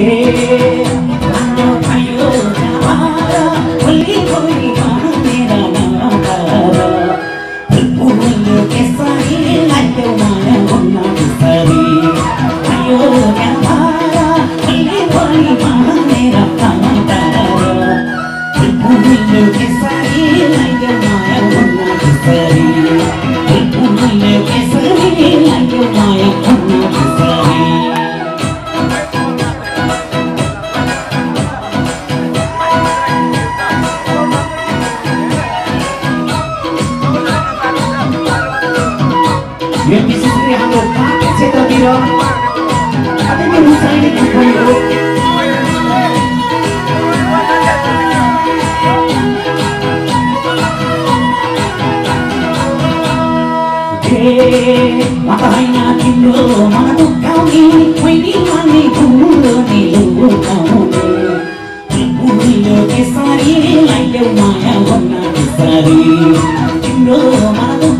यो 막아나기로 마도까지 괜히만이 구르니 누구까오네 우리 여기 살이 날려 마야 원나 살이 기로 마도까지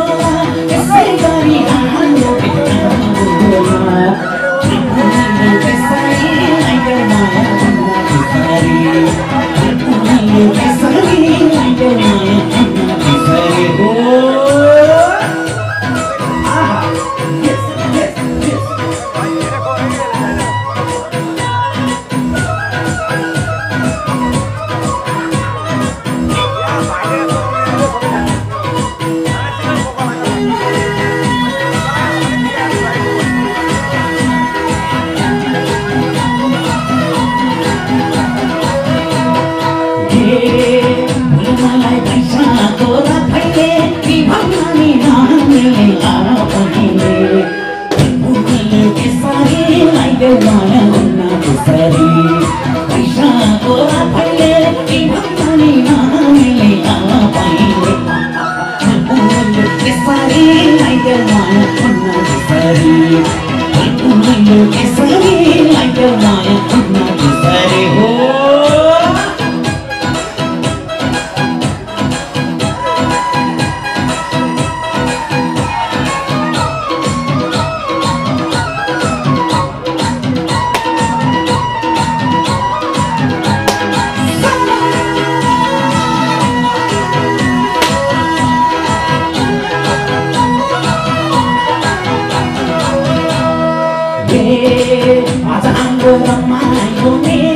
ta ăn vô tâm mãi ngày hôm nay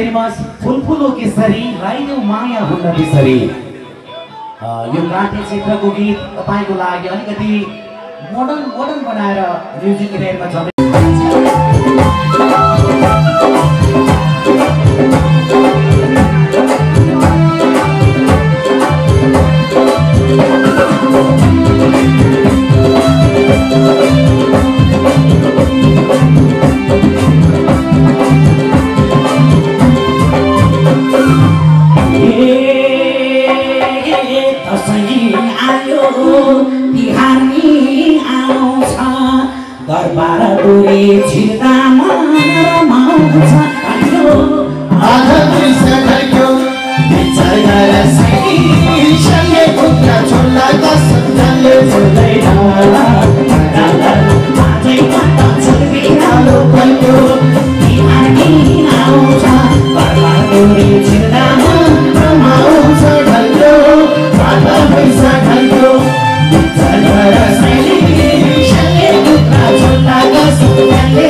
फेरिमा फुलफुलो Kesari राइदेऊ माया भुल्न बिसरी यो काटे क्षेत्रको गीत तपाईँको लागि अलिकति मोडर्न मोडर्न बनाएर म्युजिक रेलमा जमे दरबार डोरे छिर्दा मन रमाउँछ आयो आधा पैसा खर्क्यो विचार गरेर सही सँगै खुट्टा छोड्ला कसले छोड्दैन आजै माता छुर्बिरालो भयो तिहार नि आउँछ दरबार डोरे छिर्दा मन रमाउँछ ढल्यो आधा पैसा खर्क्यो विचार गरेर कसले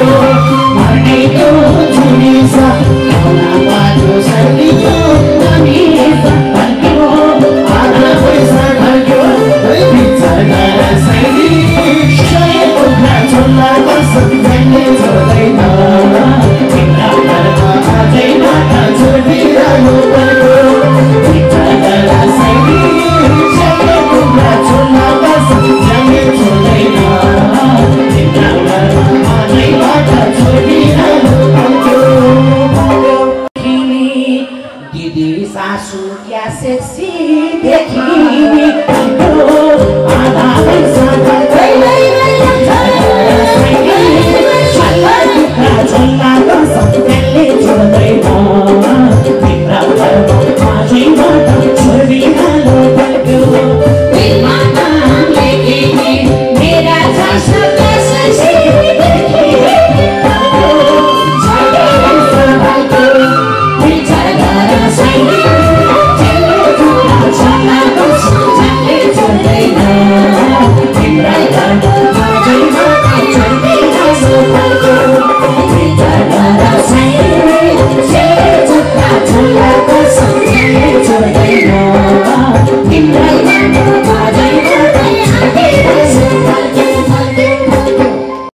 आँसु क्या सेक्सी देखिने आधा पैसा